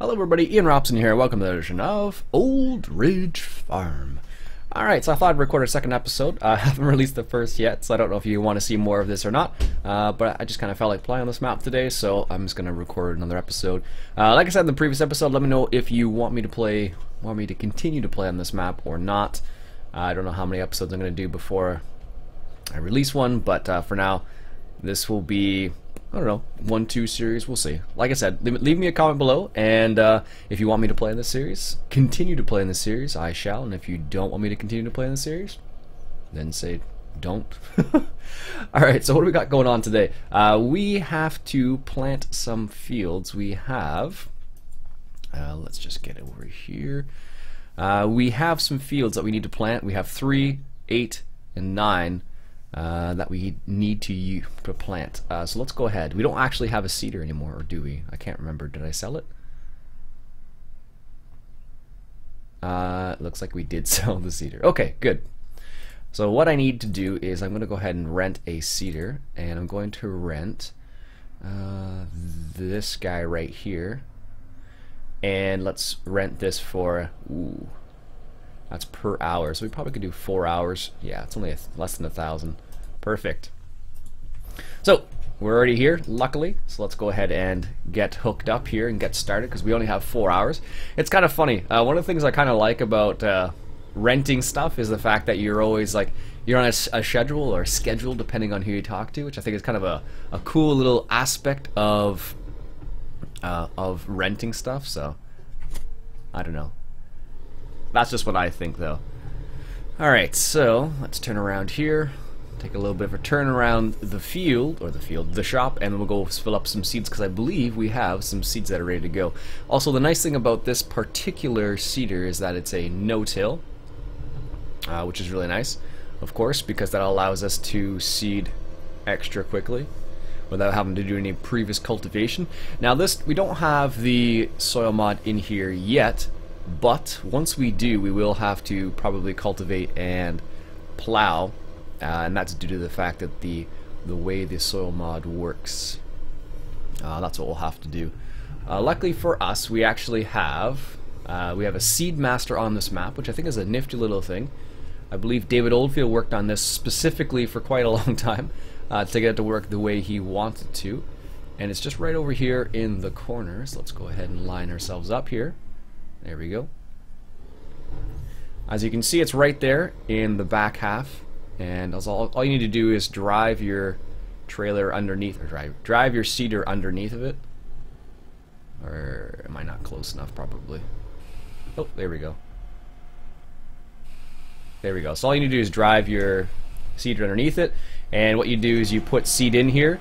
Hello everybody, Iain Robson here. Welcome to the edition of Old Ridge Farm. Alright, so I thought I'd record a second episode. I haven't released the first yet, so I don't know if you want to see more of this or not. Uh, but I just kind of felt like playing on this map today, so I'm just going to record another episode. Uh, like I said in the previous episode, let me know if you want me to play, want me to continue to play on this map or not. Uh, I don't know how many episodes I'm going to do before I release one, but uh, for now, this will be I don't know, one, two series, we'll see. Like I said, leave, me a comment below, and uh, if you want me to play in this series, continue to play in this series, I shall, and if you don't want me to continue to play in this series, then say don't. Alright, so what do we got going on today? Uh, we have to plant some fields. We have, uh, let's just get over here. Uh, we have some fields that we need to plant. We have three, eight, and nine uh, that we need to, to plant. Uh, so let's go ahead. We don't actually have a seeder anymore, or do we? I can't remember. Did I sell it? Uh, looks like we did sell the seeder. Okay, good. So what I need to do is I'm going to go ahead and rent a seeder, and I'm going to rent uh, this guy right here. And let's rent this for, ooh, that's per hour, so we probably could do four hours. Yeah, it's only less than a thousand. Perfect. So, we're already here, luckily, so let's go ahead and get hooked up here and get started, because we only have four hours. It's kind of funny. Uh, one of the things I kind of like about uh, renting stuff is the fact that you're always like, you're on a, a, schedule or a schedule depending on who you talk to, which I think is kind of a, a cool little aspect of uh, of renting stuff, so I don't know. That's just what I think, though. Alright, so let's turn around here. Take a little bit of a turn around the field, or the field, the shop, and we'll go fill up some seeds because I believe we have some seeds that are ready to go. Also, the nice thing about this particular seeder is that it's a no-till, uh, which is really nice, of course, because that allows us to seed extra quickly without having to do any previous cultivation. Now this, we don't have the soil mod in here yet, but once we do, we will have to probably cultivate and plow, uh, and that's due to the fact that the the way the soil mod works. Uh, that's what we'll have to do. Uh, luckily for us, we actually have uh, we have a seed master on this map, which I think is a nifty little thing. I believe David Oldfield worked on this specifically for quite a long time uh, to get it to work the way he wanted to. And it's just right over here in the corner. So let's go ahead and line ourselves up here. There we go. As you can see, it's right there in the back half, and all, all you need to do is drive your trailer underneath, or drive, drive your seeder underneath of it. Or am I not close enough, probably? Oh, there we go. There we go. So all you need to do is drive your seeder underneath it, and what you do is you put seed in here,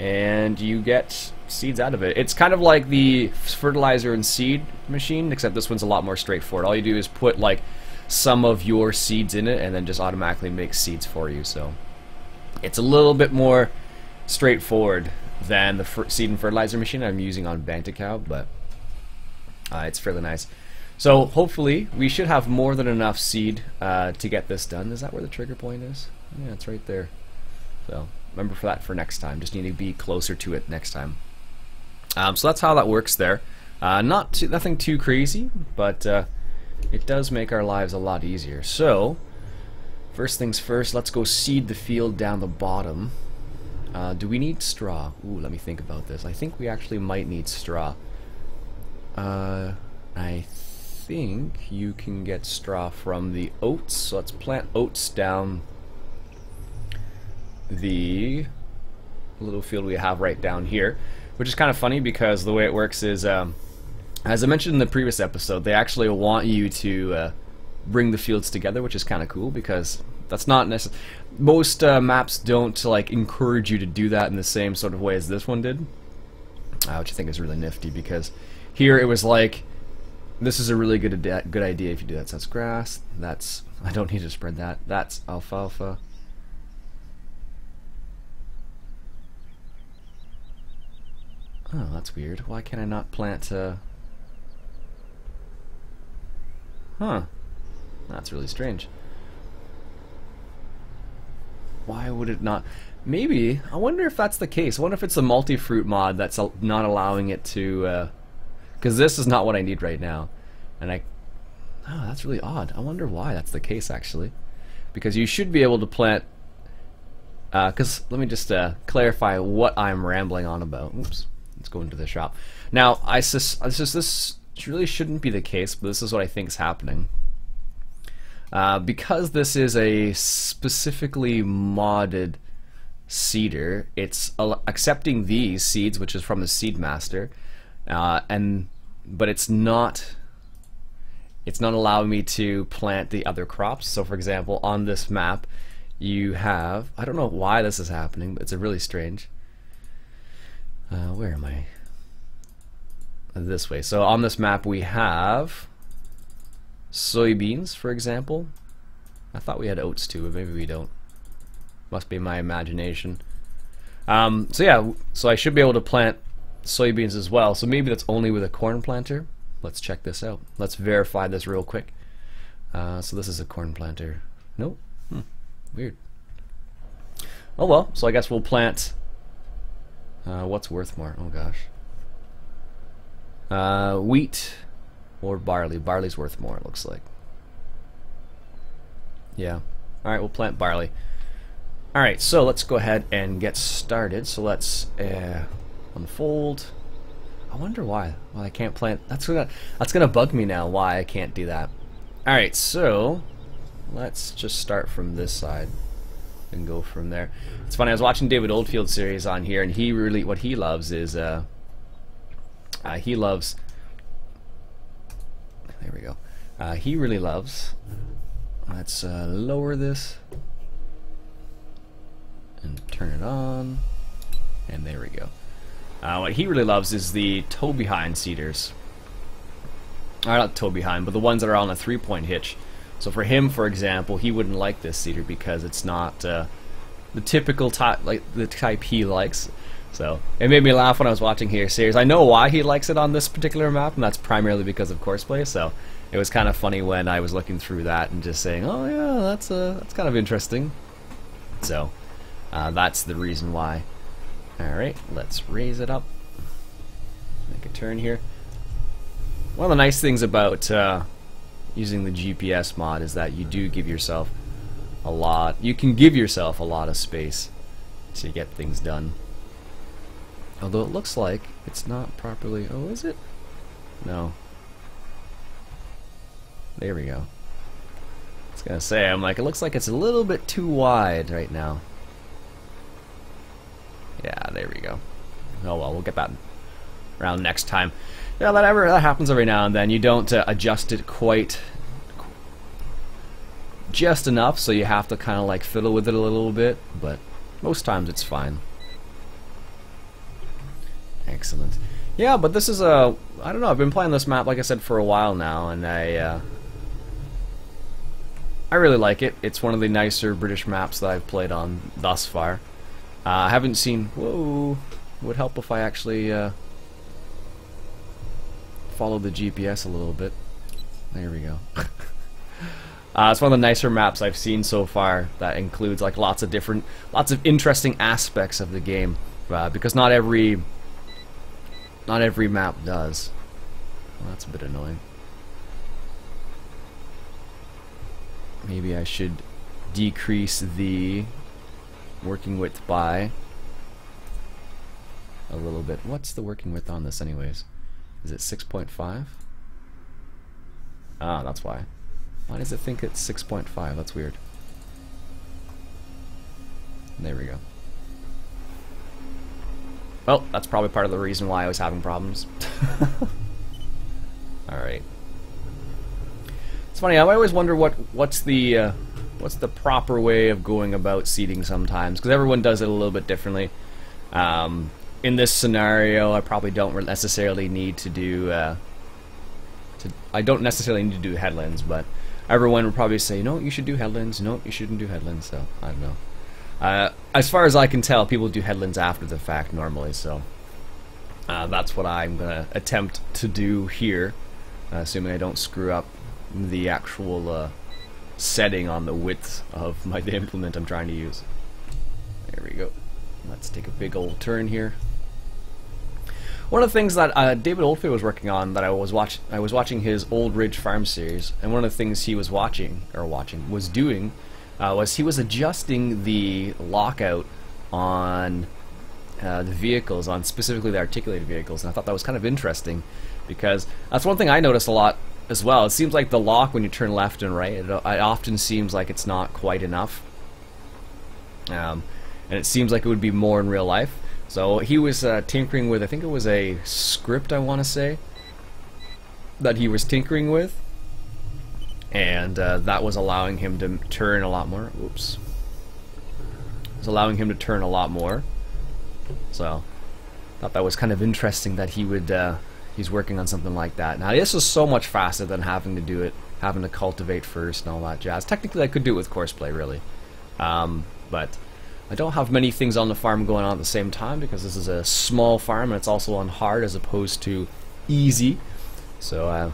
and you get seeds out of it. It's kind of like the fertilizer and seed machine, except this one's a lot more straightforward. All you do is put like some of your seeds in it and then just automatically makes seeds for you. So it's a little bit more straightforward than the seed and fertilizer machine I'm using on Bantikow, but uh, it's fairly nice. So hopefully we should have more than enough seed uh, to get this done. Is that where the trigger point is? Yeah, it's right there. So remember for that for next time. Just need to be closer to it next time. Um, so that's how that works there. Uh, not too, nothing too crazy, but uh, it does make our lives a lot easier. So, first things first, let's go seed the field down the bottom. Uh, do we need straw? Ooh, let me think about this. I think we actually might need straw. Uh, I think you can get straw from the oats. So let's plant oats down the little field we have right down here which is kind of funny because the way it works is, um, as I mentioned in the previous episode, they actually want you to uh, bring the fields together, which is kind of cool because that's not necessary. Most uh, maps don't like encourage you to do that in the same sort of way as this one did, uh, which I think is really nifty because here it was like, this is a really good good idea if you do that. So that's grass. That's I don't need to spread that. That's alfalfa. Oh, that's weird. Why can I not plant, uh... Huh. That's really strange. Why would it not... Maybe. I wonder if that's the case. I wonder if it's a multi-fruit mod that's not allowing it to... because this is not what I need right now. And I, oh, that's really odd. I wonder why that's the case actually, because you should be able to plant. Because uh, let me just uh, clarify what I'm rambling on about. Oops, let's go into the shop. Now, I sus this, really shouldn't be the case, but this is what I think is happening. Uh, because this is a specifically modded seeder, it's accepting these seeds, which is from the seed master, uh, and but it's not it's not allowing me to plant the other crops. So, for example, on this map, you have I don't know why this is happening, but it's a really strange. Uh, where am I? This way. So on this map, we have soybeans, for example. I thought we had oats too, but maybe we don't. Must be my imagination. Um, so yeah, so I should be able to plant soybeans as well. So maybe that's only with a corn planter. Let's check this out. Let's verify this real quick. Uh, so this is a corn planter. Nope. Hmm. Weird. Oh well, so I guess we'll plant... Uh, what's worth more? Oh gosh. Uh, wheat or barley. Barley's worth more, it looks like. Yeah. Alright, we'll plant barley. Alright, so let's go ahead and get started. So let's uh, unfold. I wonder why. Well, I can't plant. That's gonna that's gonna bug me now. Why I can't do that. All right, so let's just start from this side and go from there. It's funny. I was watching David Oldfield series on here, and he really what he loves is uh, uh he loves there we go. Uh, he really loves. Let's uh, lower this and turn it on. And there we go. Uh, what he really loves is the tow behind seeders. Or not tow behind, but the ones that are on a three-point hitch. So for him, for example, he wouldn't like this seeder because it's not uh, the typical type, like the type he likes. So it made me laugh when I was watching here series. I know why he likes it on this particular map, and that's primarily because of courseplay. So it was kind of funny when I was looking through that and just saying, "Oh yeah, that's uh, that's kind of interesting." So uh, that's the reason why. All right, let's raise it up. Make a turn here. One of the nice things about uh, using the GPS mod is that you do give yourself a lot. You can give yourself a lot of space to get things done. Although it looks like it's not properly... Oh, is it? No. There we go. I was gonna say, I'm like, it looks like it's a little bit too wide right now. Yeah, there we go. Oh well, we'll get that around next time. Yeah, that ever that happens every now and then. You don't uh, adjust it quite just enough, so you have to kind of like fiddle with it a little bit, but most times it's fine. Excellent. Yeah, but this is a... I don't know, I've been playing this map, like I said, for a while now, and I... Uh, I really like it. It's one of the nicer British maps that I've played on thus far. Uh, I haven't seen... Whoa! Would help if I actually uh, follow the GPS a little bit. There we go. uh, it's one of the nicer maps I've seen so far that includes like lots of different, lots of interesting aspects of the game. Uh, because not every not every map does. Well, that's a bit annoying. Maybe I should decrease the working width by a little bit. What's the working width on this anyways? Is it 6.5? Ah, that's why. Why does it think it's 6.5? That's weird. There we go. Well, that's probably part of the reason why I was having problems. Alright. It's funny, I always wonder what what's the uh, what's the proper way of going about seeding sometimes, because everyone does it a little bit differently. Um, in this scenario, I probably don't necessarily need to do. Uh, to, I don't necessarily need to do headlands, but everyone would probably say, no, you should do headlands. No, you shouldn't do headlands. So I don't know. Uh, as far as I can tell, people do headlands after the fact normally, so uh, that's what I'm going to attempt to do here, uh, assuming I don't screw up the actual uh, setting on the width of my the implement I'm trying to use. There we go. Let's take a big old turn here. One of the things that uh, David Oldfield was working on that I was watch I was watching his Old Ridge Farm series, and one of the things he was watching or watching was doing uh, was he was adjusting the lockout on uh, the vehicles, on specifically the articulated vehicles, and I thought that was kind of interesting because that's one thing I noticed a lot as well. It seems like the lock when you turn left and right, it, it often seems like it's not quite enough, um, and it seems like it would be more in real life. So he was uh, tinkering with, I think it was a script, I want to say, that he was tinkering with, and uh, that was allowing him to turn a lot more. Oops. It was allowing him to turn a lot more. So, thought that was kind of interesting that he would. Uh, he's working on something like that. Now, this is so much faster than having to do it, having to cultivate first and all that jazz. Technically, I could do it with courseplay, really, um, but. I don't have many things on the farm going on at the same time because this is a small farm and it's also on hard as opposed to easy. So uh,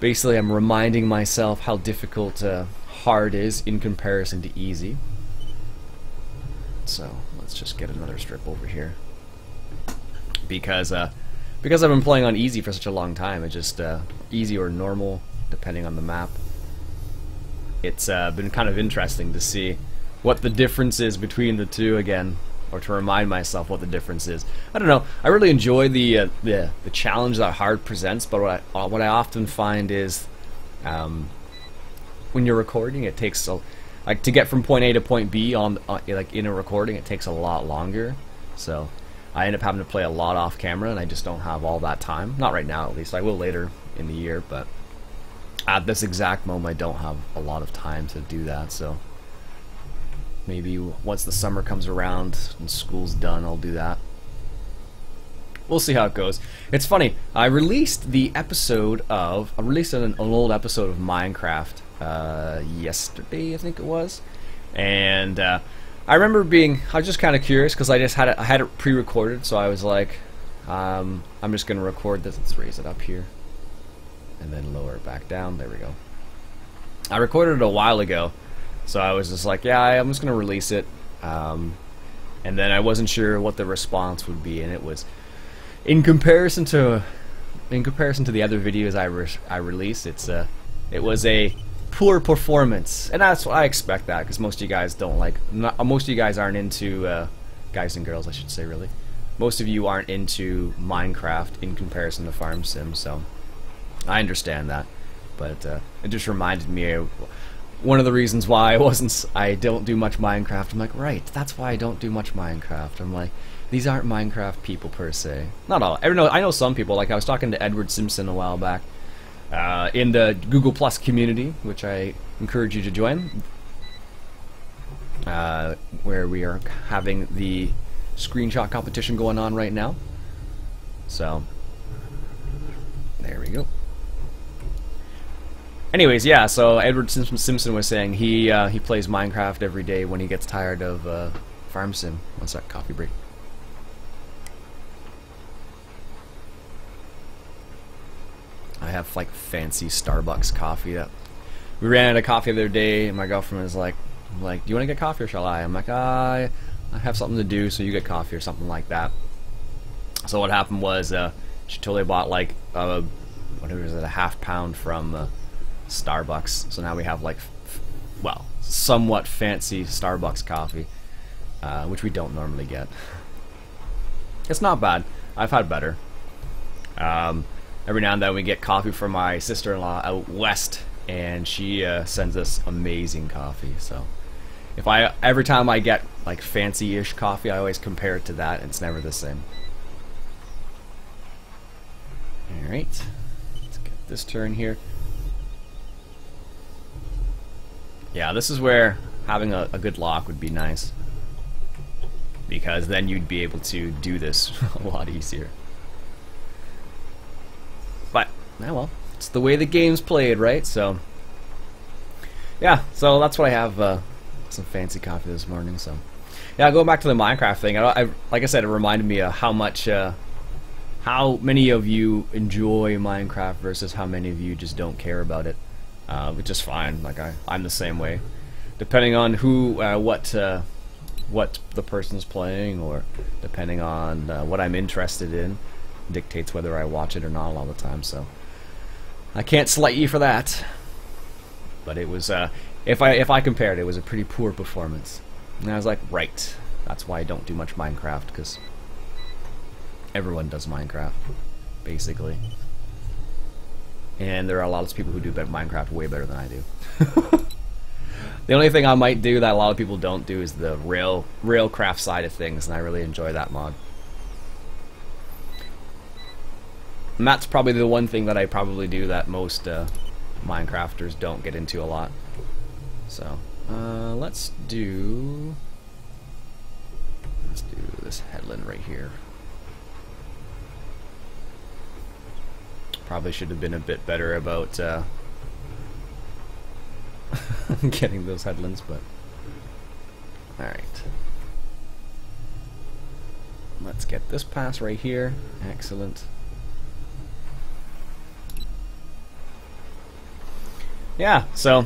basically I'm reminding myself how difficult uh, hard is in comparison to easy. So let's just get another strip over here. Because uh, because I've been playing on easy for such a long time, it just uh, easy or normal depending on the map. It's uh, been kind of interesting to see what the difference is between the two again, or to remind myself what the difference is. I don't know. I really enjoy the uh, the, the challenge that hard presents, but what I, what I often find is um, when you're recording, it takes a, like to get from point A to point B on uh, like in a recording, it takes a lot longer. So I end up having to play a lot off camera, and I just don't have all that time. Not right now, at least. I will later in the year, but at this exact moment, I don't have a lot of time to do that. So maybe once the summer comes around and school's done, I'll do that. We'll see how it goes. It's funny. I released the episode of I released an, an old episode of Minecraft uh, yesterday, I think it was, and uh, I remember being I was just kind of curious because I just had it I had it pre-recorded, so I was like, um, I'm just gonna record this. Let's raise it up here, and then lower it back down. There we go. I recorded it a while ago, so I was just like, yeah, I'm just gonna release it. Um, and then I wasn't sure what the response would be, and it was in comparison to in comparison to the other videos I re I released, it's a it was a poor performance, and that's what I expect that because most of you guys don't like not, most of you guys aren't into uh, guys and girls, I should say, really. Most of you aren't into Minecraft in comparison to Farm Sim, so I understand that. But uh, it just reminded me one of the reasons why I wasn't I don't do much Minecraft. I'm like, right, that's why I don't do much Minecraft. I'm like, these aren't Minecraft people per se. Not all. I know I know some people. Like I was talking to Edward Simpson a while back uh, in the Google Plus community, which I encourage you to join, uh, where we are having the screenshot competition going on right now. So there we go. Anyways, yeah. So Edward Simpson was saying he uh, he plays Minecraft every day when he gets tired of uh, Farm Sim. What's that coffee break? I have like fancy Starbucks coffee. That we ran out of coffee the other day, and my girlfriend was like, "Like, do you want to get coffee or shall I?" I'm like, "I, I have something to do, so you get coffee or something like that." So what happened was uh, she totally bought like a whatever is it, a half pound from. Uh, Starbucks. So now we have like, well, somewhat fancy Starbucks coffee, uh, which we don't normally get. It's not bad. I've had better. Um, every now and then we get coffee from my sister-in-law out west, and she uh, sends us amazing coffee. So if I every time I get like fancy-ish coffee, I always compare it to that. It's never the same. All right, let's get this turn here. Yeah, this is where having a, a good lock would be nice. Because then you'd be able to do this a lot easier. But, yeah, well, it's the way the game's played, right? So, yeah, so that's what I have, uh, some fancy coffee this morning, so. Yeah, going back to the Minecraft thing, I, I like I said, it reminded me of how much, uh, how many of you enjoy Minecraft versus how many of you just don't care about it uh, which is fine. Like I, I'm the same way. Depending on who, uh, what, uh, what the person's playing, or depending on uh, what I'm interested in, dictates whether I watch it or not all the time. So I can't slight you for that. But it was, uh, if I if I compared, it was a pretty poor performance. And I was like, right, that's why I don't do much Minecraft because everyone does Minecraft, basically. And there are a lot of people who do Minecraft way better than I do. the only thing I might do that a lot of people don't do is the rail railcraft side of things, and I really enjoy that mod. And that's probably the one thing that I probably do that most uh, Minecrafters don't get into a lot. So, uh, let's do... Let's do this headland right here. Probably should have been a bit better about uh, getting those headlands, but... Alright. Let's get this pass right here. Excellent. yeah, so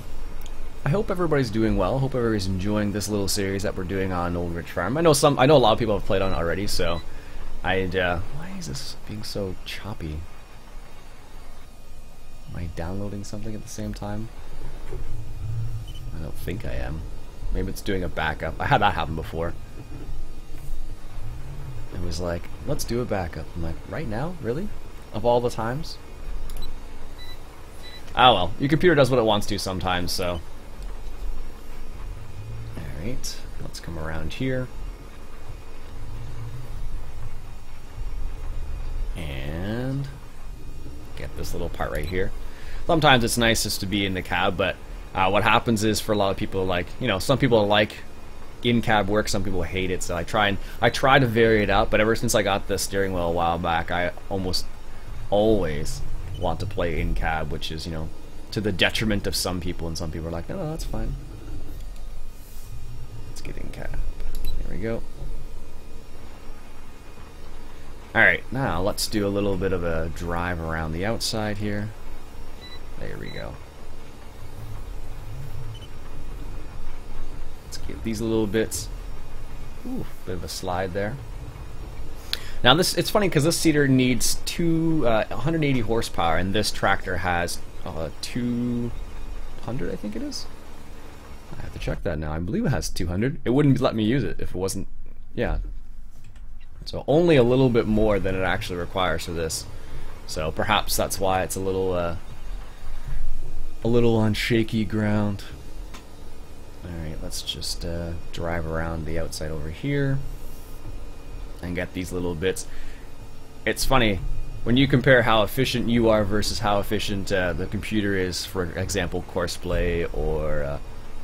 I hope everybody's doing well. Hope everybody's enjoying this little series that we're doing on Old Ridge Farm. I know some. I know a lot of people have played on it already, so I'd. Uh, why is this being so choppy? Am I downloading something at the same time? I don't think I am. Maybe it's doing a backup. I had that happen before. It was like, let's do a backup. I'm like, right now? Really? Of all the times? Oh well, your computer does what it wants to sometimes, so. Alright, let's come around here. And get this little part right here. Sometimes it's nice just to be in the cab, but uh, what happens is for a lot of people, like, you know, some people like in-cab work, some people hate it, so I try and I try to vary it out, but ever since I got the steering wheel a while back, I almost always want to play in cab, which is, you know, to the detriment of some people, and some people are like, no, no that's fine. Let's get in cab. There we go. Alright, now let's do a little bit of a drive around the outside here. There we go. Let's get these little bits. Ooh, bit of a slide there. Now this it's funny because this seeder needs two uh, 180 horsepower, and this tractor has uh, 200, I think it is. I have to check that now. I believe it has 200. It wouldn't let me use it if it wasn't. Yeah. So only a little bit more than it actually requires for this. So perhaps that's why it's a little uh, a little on shaky ground. Alright, let's just uh, drive around the outside over here and get these little bits. It's funny, when you compare how efficient you are versus how efficient uh, the computer is, for example, Courseplay or uh,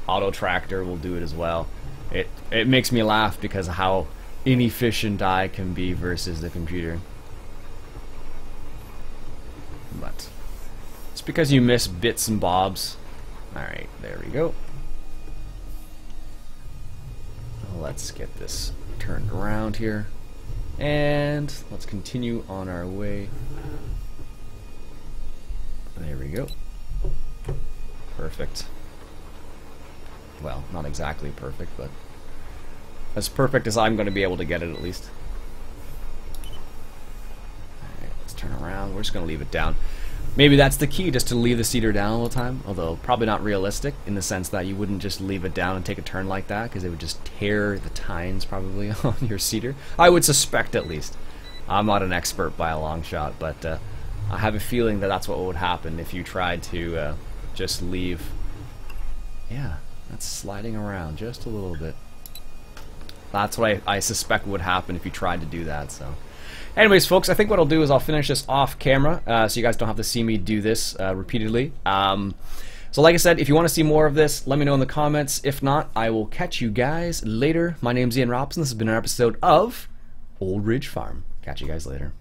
Auto Tractor will do it as well. It it makes me laugh because of how inefficient I can be versus the computer. But it's because you miss bits and bobs. Alright, there we go. Let's get this turned around here. And let's continue on our way. There we go. Perfect. Well, not exactly perfect, but as perfect as I'm going to be able to get it at least. Alright, let's turn around. We're just going to leave it down. Maybe that's the key, just to leave the seeder down all the time, although probably not realistic in the sense that you wouldn't just leave it down and take a turn like that because it would just tear the tines probably on your seeder. I would suspect at least. I'm not an expert by a long shot, but uh, I have a feeling that that's what would happen if you tried to uh, just leave. Yeah, that's sliding around just a little bit. That's what I, I suspect would happen if you tried to do that, so... Anyways, folks, I think what I'll do is I'll finish this off camera uh, so you guys don't have to see me do this uh, repeatedly. Um, so like I said, if you want to see more of this, let me know in the comments. If not, I will catch you guys later. My name's Iain Robson. This has been an episode of Old Ridge Farm. Catch you guys later.